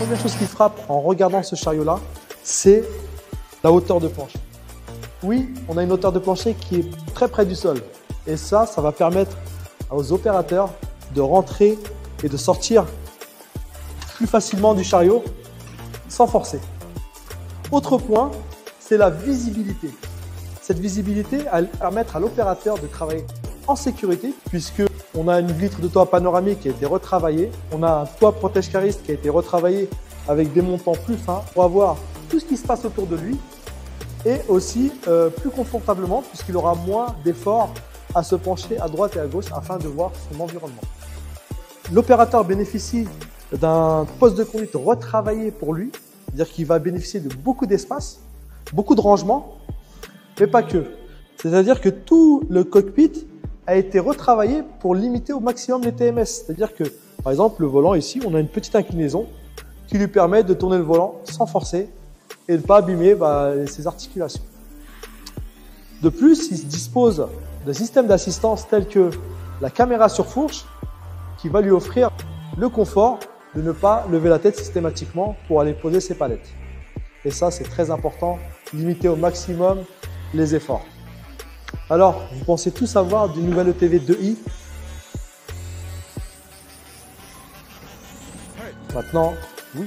première chose qui frappe en regardant ce chariot-là, c'est la hauteur de plancher. Oui, on a une hauteur de plancher qui est très près du sol. Et ça, ça va permettre aux opérateurs de rentrer et de sortir plus facilement du chariot sans forcer. Autre point, c'est la visibilité. Cette visibilité, va permettre à l'opérateur de travailler en sécurité puisque on a une vitre de toit panoramique qui a été retravaillée, on a un toit protège cariste qui a été retravaillé avec des montants plus fins pour avoir tout ce qui se passe autour de lui et aussi euh, plus confortablement puisqu'il aura moins d'efforts à se pencher à droite et à gauche afin de voir son environnement. L'opérateur bénéficie d'un poste de conduite retravaillé pour lui, c'est-à-dire qu'il va bénéficier de beaucoup d'espace, beaucoup de rangement, mais pas que. C'est-à-dire que tout le cockpit a été retravaillé pour limiter au maximum les TMS. C'est-à-dire que, par exemple, le volant ici, on a une petite inclinaison qui lui permet de tourner le volant sans forcer et de ne pas abîmer bah, ses articulations. De plus, il se dispose d'un système d'assistance tel que la caméra sur fourche qui va lui offrir le confort de ne pas lever la tête systématiquement pour aller poser ses palettes. Et ça, c'est très important, limiter au maximum les efforts. Alors, vous pensez tout savoir du nouvel ETV 2i Maintenant, oui,